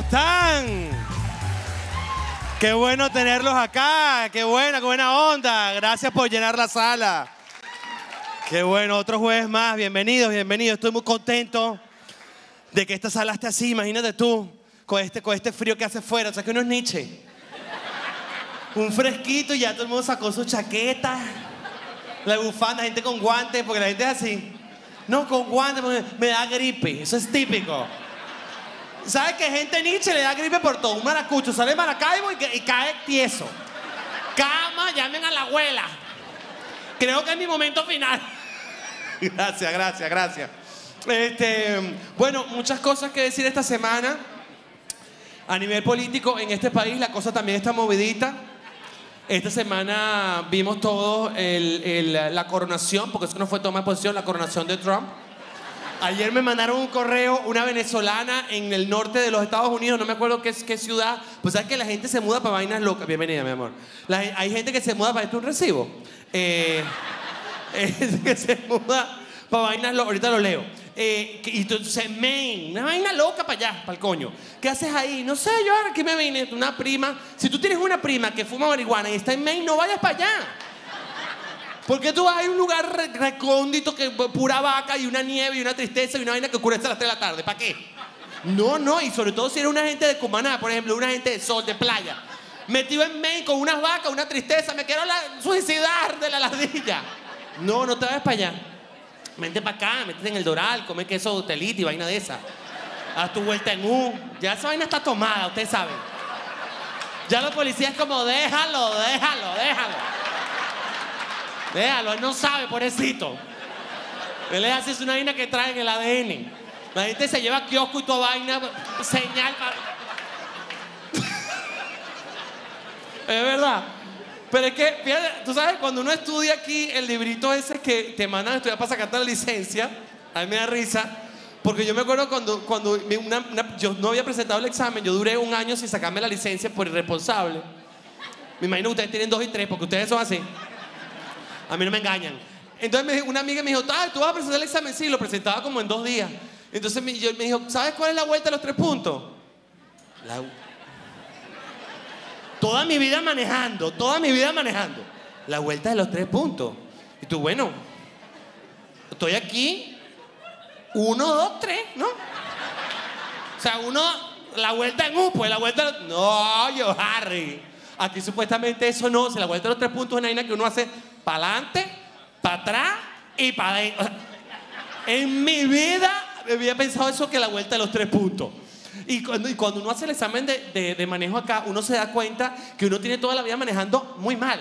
están? Qué bueno tenerlos acá, qué buena, qué buena onda. Gracias por llenar la sala. Qué bueno, otro jueves más. Bienvenidos, bienvenidos. Estoy muy contento de que esta sala esté así. Imagínate tú, con este, con este frío que hace fuera. O sea, que uno es Nietzsche. Un fresquito y ya todo el mundo sacó su chaqueta, la bufanda, gente con guantes, porque la gente es así. No, con guantes, porque me da gripe. Eso es típico. ¿Sabes que gente Nietzsche le da gripe por todo? Un maracucho sale Maracaibo y, y cae tieso. Cama, llamen a la abuela. Creo que es mi momento final. Gracias, gracias, gracias. Este, bueno, muchas cosas que decir esta semana. A nivel político en este país la cosa también está movidita. Esta semana vimos todos el- el- la coronación, porque eso no fue toma de posición, la coronación de Trump. Ayer me mandaron un correo, una venezolana en el norte de los Estados Unidos, no me acuerdo qué, qué ciudad. Pues sabes que la gente se muda para vainas locas. Bienvenida, mi amor. Hay gente que se muda para esto un recibo. Eh, hay gente que se muda para vainas locas. Ahorita lo leo. Eh, que- y entonces, Maine, una vaina loca para allá, para el coño. ¿Qué haces ahí? No sé, yo ahora aquí me vine, una prima. Si tú tienes una prima que fuma marihuana y está en Maine, no vayas para allá. Porque tú vas a un lugar re- recóndito que pura vaca y una nieve y una tristeza y una vaina que oscurece a las 3 de la tarde. ¿Para qué? No, no, y sobre todo si eres una gente de Cumaná, por ejemplo, una gente de sol, de playa. Metido en Maine con unas vacas, una tristeza, me quiero suicidar de la ladilla. No, no te vayas para allá. Vente para acá, métete en el Doral, come queso hotelito y vaina de esa. Haz tu vuelta en U. Ya esa vaina está tomada, ustedes saben. Ya los policías como, déjalo, déjalo, déjalo. Déjalo, él no sabe, pobrecito. Él así, es una vaina que trae en el ADN. La gente se lleva kiosco y toda vaina, señal para... es verdad. Pero es que, fíjate, tú sabes, cuando uno estudia aquí el librito ese que te mandan a estudiar para sacarte la licencia, a mí me da risa, porque yo me acuerdo cuando, cuando yo no había presentado el examen, yo duré un año sin sacarme la licencia por irresponsable. Me imagino que ustedes tienen dos y tres, porque ustedes son así. A mí no me engañan. Entonces una amiga me dijo, "Ah, ¿tú vas a presentar el examen? Sí, lo presentaba como en dos días. Entonces me, yo- me dijo, ¿sabes cuál es la vuelta de los tres puntos? Toda mi vida manejando, toda mi vida manejando. La vuelta de los tres puntos. Y tú, bueno, estoy aquí, uno, dos, tres, ¿no? O sea, uno, la vuelta en U, pues la vuelta... No, yo, Harry. Aquí supuestamente eso no, la vuelta de los tres puntos es una vaina que uno hace para adelante, para atrás y para adentro. En mi vida había pensado eso que la vuelta de los tres puntos. Y cuando, uno hace el examen de, de- manejo acá, uno se da cuenta que uno tiene toda la vida manejando muy mal.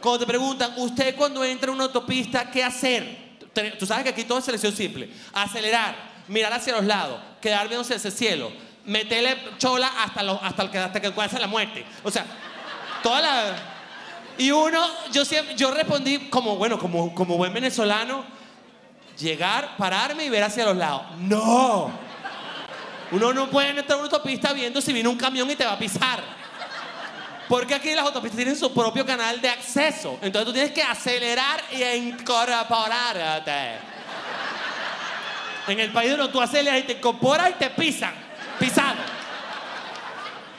Cuando te preguntan, ¿usted cuando entra en una autopista, qué hacer? Tú sabes que aquí todo es selección simple. Acelerar, mirar hacia los lados, quedar viendo hacia ese cielo, meterle chola hasta, hasta, el hasta que alcance la muerte. O sea, toda la... Y uno, yo, siempre, yo respondí como, bueno, como, como buen venezolano, llegar, pararme y ver hacia los lados. No. Uno no puede entrar a una autopista viendo si viene un camión y te va a pisar. Porque aquí las autopistas tienen su propio canal de acceso. Entonces tú tienes que acelerar y incorporarte. En el país donde tú aceleras y te incorporas y te pisan. Pisado.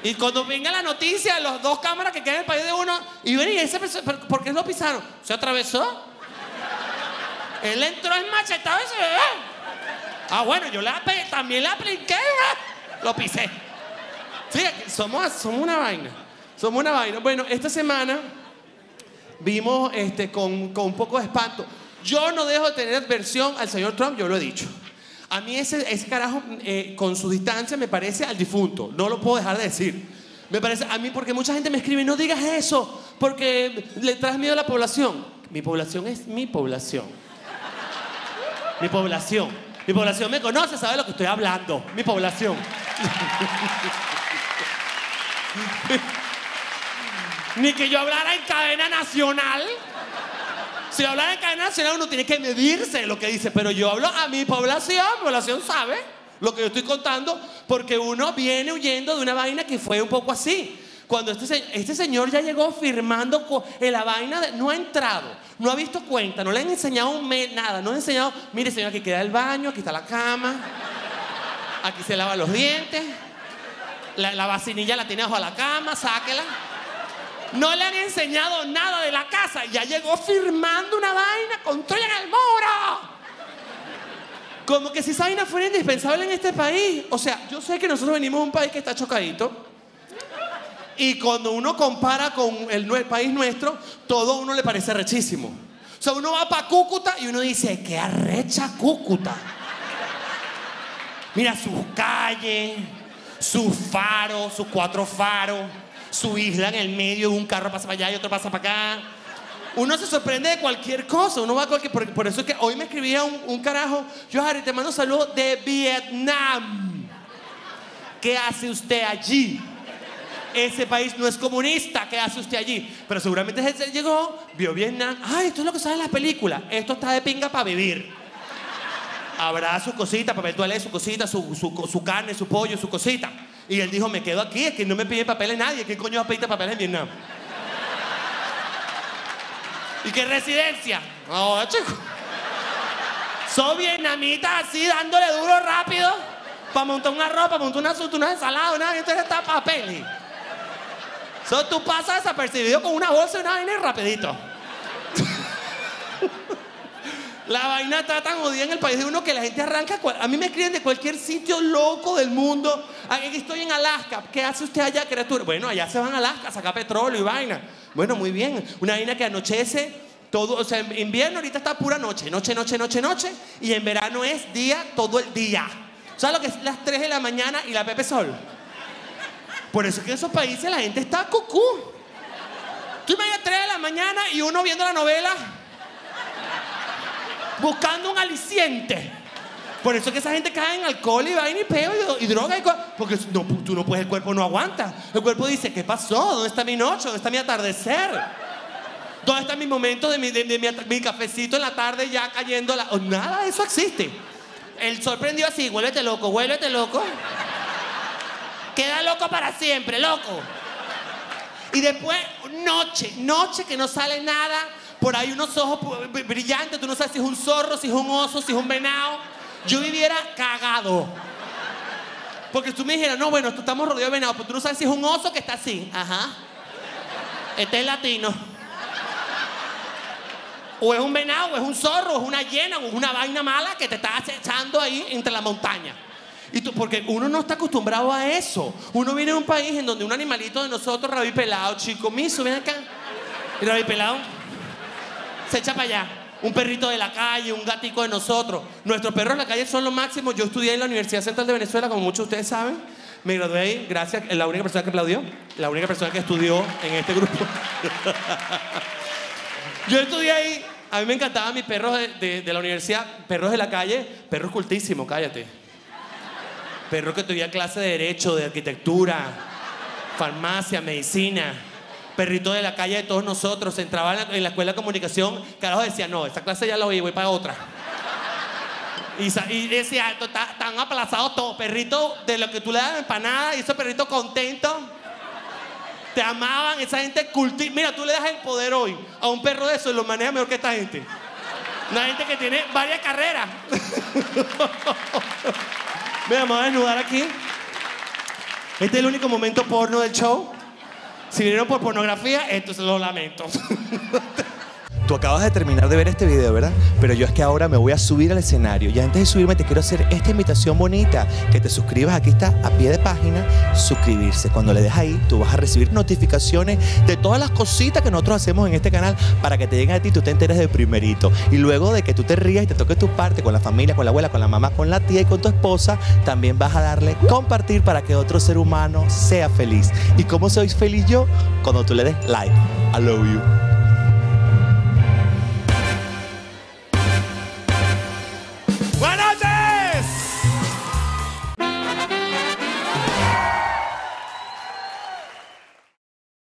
Y cuando venga la noticia, los dos cámaras que quedan en el país de uno, y ven, y ese perso- ¿pero ¿por qué lo pisaron? ¿Se atravesó? Él entró en machetado y se ve. Ah, bueno, yo también la apliqué, ¿verdad? lo pisé. Sí, somos, somos una vaina. Somos una vaina. Bueno, esta semana vimos este, con, con un poco de espanto. Yo no dejo de tener adversión al señor Trump, yo lo he dicho. A mí ese, ese carajo, eh, con su distancia, me parece al difunto. No lo puedo dejar de decir. Me parece, a mí, porque mucha gente me escribe, no digas eso, porque le traes miedo a la población. Mi población es mi población. Mi población. Mi población me conoce, sabe lo que estoy hablando. Mi población. Ni que yo hablara en cadena nacional. Si yo hablara en cadena nacional, uno tiene que medirse lo que dice. Pero yo hablo a mi población. Mi población sabe lo que yo estoy contando. Porque uno viene huyendo de una vaina que fue un poco así. Cuando este, este señor ya llegó firmando en la vaina, de- no ha entrado, no ha visto cuenta, no le han enseñado un mes, nada, no le han enseñado, mire señor, aquí queda el baño, aquí está la cama, aquí se lava los dientes, La, la vacinilla la tiene bajo la cama, sáquela. No le han enseñado nada de la casa. Ya llegó firmando una vaina, construyan el muro. Como que si esa vaina fuera indispensable en este país. O sea, yo sé que nosotros venimos de un país que está chocadito. Y cuando uno compara con el, país nuestro, todo a uno le parece rechísimo. O sea, uno va para Cúcuta y uno dice, qué arrecha Cúcuta. Mira sus calles, sus faros, sus cuatro faros, su isla en el medio, un carro pasa para allá y otro pasa para acá. Uno se sorprende de cualquier cosa, uno va a cualquier... Por, eso es que hoy me escribía un, un carajo, yo Harry, te mando saludos de Vietnam. ¿Qué hace usted allí? Ese país no es comunista, ¿qué hace usted allí? Pero seguramente él llegó, vio Vietnam, ay, esto es lo que sale en las películas, esto está de pinga para vivir. Habrá sus cositas, papel toalé, su cosita, su, su, su carne, su pollo, su cosita. Y él dijo, me quedo aquí, es que no me pide papeles nadie, ¿qué coño va papeles en Vietnam? ¿Y qué residencia? No, chico. Son vietnamitas así, dándole duro rápido, para montar una ropa, montar una suta, una ensalada, una, entonces está papeles. So, tú pasas desapercibido con una bolsa y una vaina rapidito. La vaina está tan jodida en el país de uno que la gente arranca. A mí me escriben de cualquier sitio loco del mundo. Aquí estoy en Alaska. ¿Qué hace usted allá, criatura? Bueno, allá se van a Alaska a sacar petróleo y vaina. Bueno, muy bien. Una vaina que anochece todo. O sea, en invierno ahorita está pura noche. Noche, noche, noche, noche. Y en verano es día todo el día. ¿Sabes lo que es las 3 de la mañana y la Pepe Sol? Por eso es que en esos países la gente está cucú. Tú imaginas 3 de la mañana y uno viendo la novela buscando un aliciente. Por eso es que esa gente cae en alcohol y vaina y peo y, y droga y Porque no, tú no puedes, el cuerpo no aguanta. El cuerpo dice, ¿qué pasó? ¿Dónde está mi noche? ¿Dónde está mi atardecer? ¿Dónde está mi momento de mi, de- mi cafecito en la tarde ya cayendo? La... Nada de eso existe. El sol prendió así, vuélvete loco, vuélvete loco. Queda loco para siempre, loco. Y después, noche, noche que no sale nada. Por ahí unos ojos brillantes. Tú no sabes si es un zorro, si es un oso, si es un venado. Yo viviera cagado. Porque tú me dijeras, no, bueno, tú estamos rodeados de venados, pero tú no sabes si es un oso que está así. Ajá. Este es latino. O es un venado, o es un zorro, o es una hiena, o es una vaina mala que te está acechando ahí entre la montaña. Y tú, porque uno no está acostumbrado a eso. Uno viene de un país en donde un animalito de nosotros, Rabi Pelado, chico, miso, ven acá. Y Rabi Pelado se echa para allá. Un perrito de la calle, un gatico de nosotros. Nuestros perros en la calle son lo máximo. Yo estudié en la Universidad Central de Venezuela, como muchos de ustedes saben. Me gradué ahí, gracias. La única persona que aplaudió, la única persona que estudió en este grupo. Yo estudié ahí. A mí me encantaban mis perros de, de- de la universidad, perros de la calle, perros cultísimos, cállate. Perros que tuvieron clase de derecho, de arquitectura, farmacia, medicina. Perrito de la calle de todos nosotros. Entraba en la, en la escuela de comunicación, carajo decía, no, esta clase ya la oí, voy para otra. Y, y decía, "Esto está- están aplazados todos. Perrito de lo que tú le das empanada y esos perritos contentos. Te amaban, esa gente culti... Mira, tú le das el poder hoy a un perro de eso y lo maneja mejor que esta gente. Una gente que tiene varias carreras. Me voy a desnudar aquí. Este es el único momento porno del show. Si vinieron por pornografía, esto se lo lamento. Tú acabas de terminar de ver este video, ¿verdad? Pero yo es que ahora me voy a subir al escenario y antes de subirme te quiero hacer esta invitación bonita, que te suscribas, aquí está a pie de página, suscribirse. Cuando le des ahí, tú vas a recibir notificaciones de todas las cositas que nosotros hacemos en este canal para que te lleguen a ti y tú te enteres de primerito. Y luego de que tú te rías y te toques tu parte con la familia, con la abuela, con la mamá, con la tía y con tu esposa, también vas a darle compartir para que otro ser humano sea feliz. ¿Y cómo soy feliz yo? Cuando tú le des like. I love you.